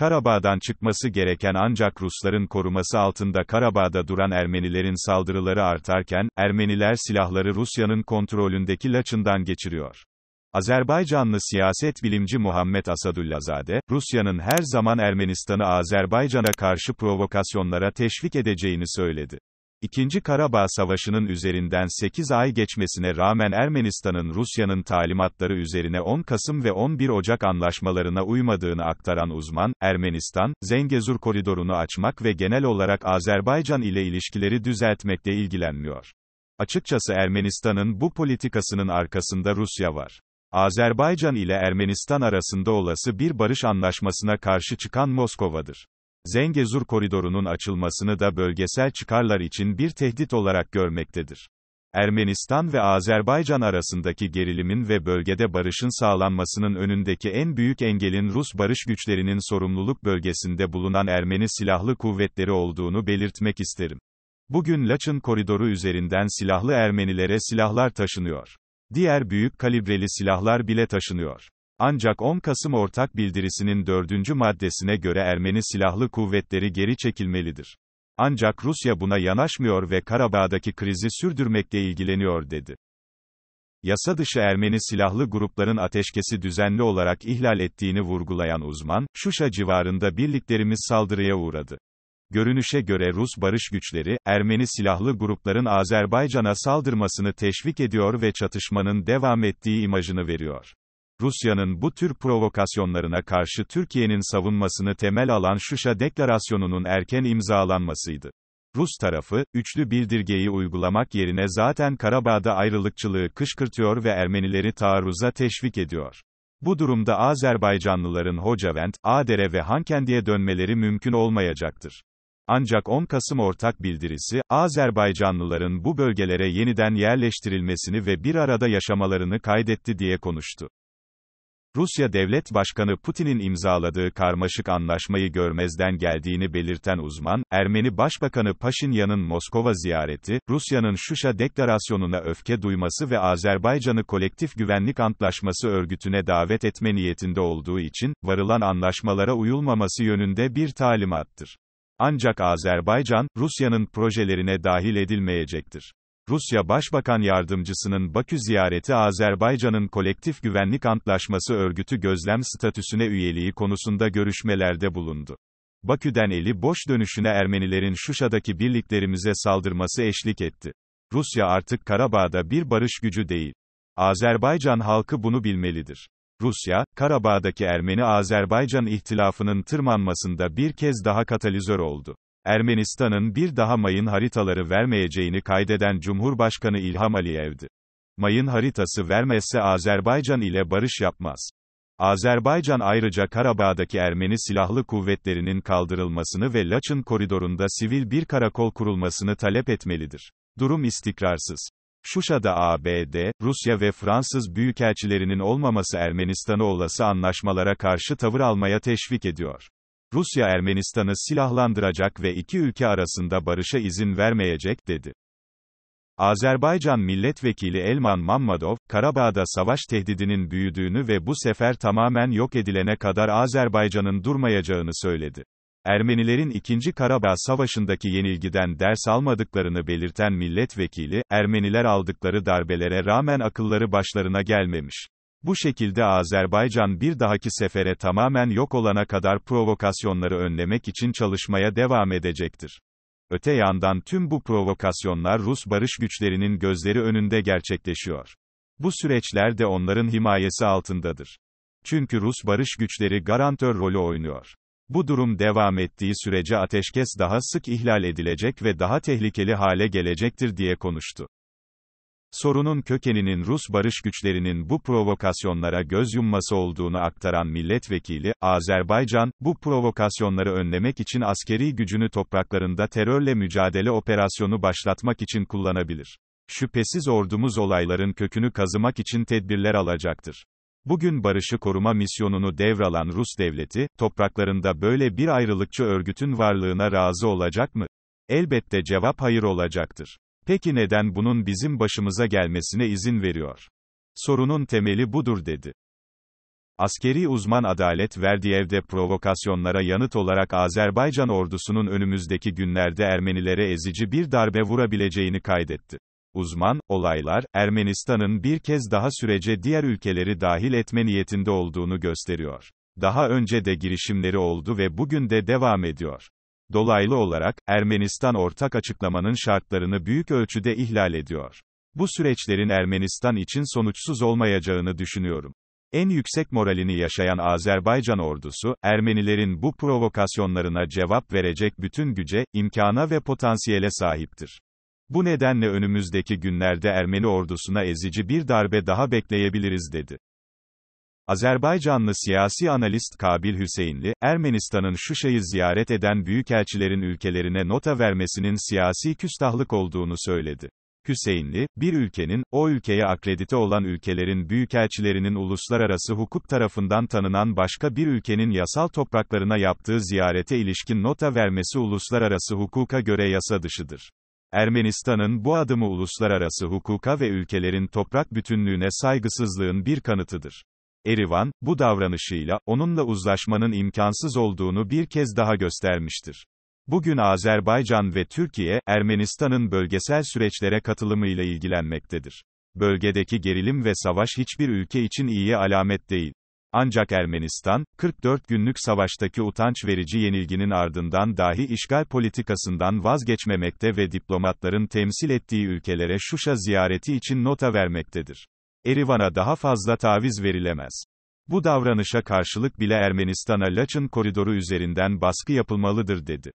Karabağ'dan çıkması gereken ancak Rusların koruması altında Karabağ'da duran Ermenilerin saldırıları artarken, Ermeniler silahları Rusya'nın kontrolündeki Laçın'dan geçiriyor. Azerbaycanlı siyaset bilimci Muhammed Asadullazade, Rusya'nın her zaman Ermenistan'ı Azerbaycan'a karşı provokasyonlara teşvik edeceğini söyledi. İkinci Karabağ Savaşı'nın üzerinden 8 ay geçmesine rağmen Ermenistan'ın Rusya'nın talimatları üzerine 10 Kasım ve 11 Ocak anlaşmalarına uymadığını aktaran uzman, Ermenistan, Zengezur koridorunu açmak ve genel olarak Azerbaycan ile ilişkileri düzeltmekle ilgilenmiyor. Açıkçası Ermenistan'ın bu politikasının arkasında Rusya var. Azerbaycan ile Ermenistan arasında olası bir barış anlaşmasına karşı çıkan Moskova'dır. Zengezur koridorunun açılmasını da bölgesel çıkarlar için bir tehdit olarak görmektedir. Ermenistan ve Azerbaycan arasındaki gerilimin ve bölgede barışın sağlanmasının önündeki en büyük engelin Rus barış güçlerinin sorumluluk bölgesinde bulunan Ermeni silahlı kuvvetleri olduğunu belirtmek isterim. Bugün Laçın koridoru üzerinden silahlı Ermenilere silahlar taşınıyor. Diğer büyük kalibreli silahlar bile taşınıyor. Ancak 10 Kasım ortak bildirisinin dördüncü maddesine göre Ermeni silahlı kuvvetleri geri çekilmelidir. Ancak Rusya buna yanaşmıyor ve Karabağ'daki krizi sürdürmekle ilgileniyor dedi. Yasa dışı Ermeni silahlı grupların ateşkesi düzenli olarak ihlal ettiğini vurgulayan uzman, Şuşa civarında birliklerimiz saldırıya uğradı. Görünüşe göre Rus barış güçleri, Ermeni silahlı grupların Azerbaycan'a saldırmasını teşvik ediyor ve çatışmanın devam ettiği imajını veriyor. Rusya'nın bu tür provokasyonlarına karşı Türkiye'nin savunmasını temel alan Şuşa Deklarasyonu'nun erken imzalanmasıydı. Rus tarafı, üçlü bildirgeyi uygulamak yerine zaten Karabağ'da ayrılıkçılığı kışkırtıyor ve Ermenileri taarruza teşvik ediyor. Bu durumda Azerbaycanlıların Hocavent, Adere ve Hankendi'ye dönmeleri mümkün olmayacaktır. Ancak 10 Kasım ortak bildirisi, Azerbaycanlıların bu bölgelere yeniden yerleştirilmesini ve bir arada yaşamalarını kaydetti diye konuştu. Rusya Devlet Başkanı Putin'in imzaladığı karmaşık anlaşmayı görmezden geldiğini belirten uzman, Ermeni Başbakanı Paşinyan'ın Moskova ziyareti, Rusya'nın Şuşa Deklarasyonu'na öfke duyması ve Azerbaycan'ı Kolektif Güvenlik Antlaşması örgütüne davet etme niyetinde olduğu için, varılan anlaşmalara uyulmaması yönünde bir talimattır. Ancak Azerbaycan, Rusya'nın projelerine dahil edilmeyecektir. Rusya Başbakan Yardımcısının Bakü ziyareti Azerbaycan'ın Kolektif Güvenlik Antlaşması örgütü gözlem statüsüne üyeliği konusunda görüşmelerde bulundu. Bakü'den eli boş dönüşüne Ermenilerin Şuşa'daki birliklerimize saldırması eşlik etti. Rusya artık Karabağ'da bir barış gücü değil. Azerbaycan halkı bunu bilmelidir. Rusya, Karabağ'daki Ermeni-Azerbaycan ihtilafının tırmanmasında bir kez daha katalizör oldu. Ermenistan'ın bir daha mayın haritaları vermeyeceğini kaydeden Cumhurbaşkanı İlham Aliyev'di. Mayın haritası vermezse Azerbaycan ile barış yapmaz. Azerbaycan ayrıca Karabağ'daki Ermeni silahlı kuvvetlerinin kaldırılmasını ve Laçın koridorunda sivil bir karakol kurulmasını talep etmelidir. Durum istikrarsız. Şuşa'da ABD, Rusya ve Fransız büyükelçilerinin olmaması Ermenistan'ı olası anlaşmalara karşı tavır almaya teşvik ediyor. Rusya Ermenistan'ı silahlandıracak ve iki ülke arasında barışa izin vermeyecek, dedi. Azerbaycan Milletvekili Elman Mammadov, Karabağ'da savaş tehdidinin büyüdüğünü ve bu sefer tamamen yok edilene kadar Azerbaycan'ın durmayacağını söyledi. Ermenilerin 2. Karabağ Savaşı'ndaki yenilgiden ders almadıklarını belirten milletvekili, Ermeniler aldıkları darbelere rağmen akılları başlarına gelmemiş. Bu şekilde Azerbaycan bir dahaki sefere tamamen yok olana kadar provokasyonları önlemek için çalışmaya devam edecektir. Öte yandan tüm bu provokasyonlar Rus barış güçlerinin gözleri önünde gerçekleşiyor. Bu süreçler de onların himayesi altındadır. Çünkü Rus barış güçleri garantör rolü oynuyor. Bu durum devam ettiği sürece ateşkes daha sık ihlal edilecek ve daha tehlikeli hale gelecektir diye konuştu. Sorunun kökeninin Rus barış güçlerinin bu provokasyonlara göz yumması olduğunu aktaran milletvekili, Azerbaycan, bu provokasyonları önlemek için askeri gücünü topraklarında terörle mücadele operasyonu başlatmak için kullanabilir. Şüphesiz ordumuz olayların kökünü kazımak için tedbirler alacaktır. Bugün barışı koruma misyonunu devralan Rus devleti, topraklarında böyle bir ayrılıkçı örgütün varlığına razı olacak mı? Elbette cevap hayır olacaktır. Peki neden bunun bizim başımıza gelmesine izin veriyor? Sorunun temeli budur dedi. Askeri uzman Adalet Verdiyev'de provokasyonlara yanıt olarak Azerbaycan ordusunun önümüzdeki günlerde Ermenilere ezici bir darbe vurabileceğini kaydetti. Uzman, olaylar, Ermenistan'ın bir kez daha sürece diğer ülkeleri dahil etme niyetinde olduğunu gösteriyor. Daha önce de girişimleri oldu ve bugün de devam ediyor. Dolaylı olarak, Ermenistan ortak açıklamanın şartlarını büyük ölçüde ihlal ediyor. Bu süreçlerin Ermenistan için sonuçsuz olmayacağını düşünüyorum. En yüksek moralini yaşayan Azerbaycan ordusu, Ermenilerin bu provokasyonlarına cevap verecek bütün güce, imkana ve potansiyele sahiptir. Bu nedenle önümüzdeki günlerde Ermeni ordusuna ezici bir darbe daha bekleyebiliriz dedi. Azerbaycanlı siyasi analist Kabil Hüseyinli, Ermenistan'ın Şuşa'yı ziyaret eden büyükelçilerin ülkelerine nota vermesinin siyasi küstahlık olduğunu söyledi. Hüseyinli, bir ülkenin, o ülkeye akredite olan ülkelerin büyükelçilerinin uluslararası hukuk tarafından tanınan başka bir ülkenin yasal topraklarına yaptığı ziyarete ilişkin nota vermesi uluslararası hukuka göre yasa dışıdır. Ermenistan'ın bu adımı uluslararası hukuka ve ülkelerin toprak bütünlüğüne saygısızlığın bir kanıtıdır. Erivan, bu davranışıyla, onunla uzlaşmanın imkansız olduğunu bir kez daha göstermiştir. Bugün Azerbaycan ve Türkiye, Ermenistan'ın bölgesel süreçlere katılımıyla ilgilenmektedir. Bölgedeki gerilim ve savaş hiçbir ülke için iyi alamet değil. Ancak Ermenistan, 44 günlük savaştaki utanç verici yenilginin ardından dahi işgal politikasından vazgeçmemekte ve diplomatların temsil ettiği ülkelere Şuşa ziyareti için nota vermektedir. Erivan'a daha fazla taviz verilemez. Bu davranışa karşılık bile Ermenistan'a Laçın koridoru üzerinden baskı yapılmalıdır dedi.